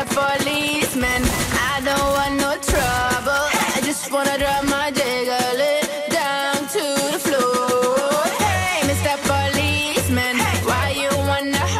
a policeman. I don't want no trouble. I just wanna drop my jiggle down to the floor. Hey, Mr. Policeman, why you wanna?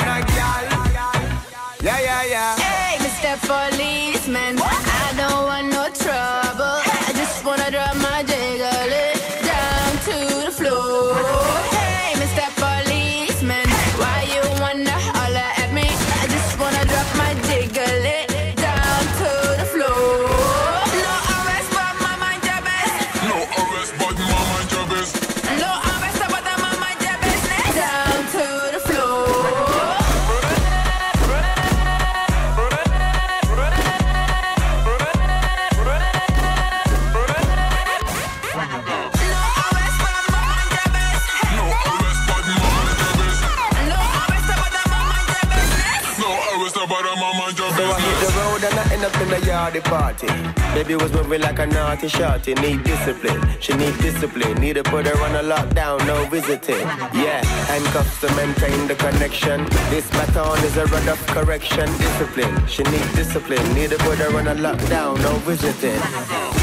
policeman. I don't want no So I hit the road and I end up in the yardy party. Baby was moving like a naughty shorty. Need discipline, she need discipline. Need to put her on a lockdown, no visiting. Yeah, handcuffs to maintain the connection. This baton is a run of correction. Discipline, she need discipline. Need to put her on a lockdown, no visiting.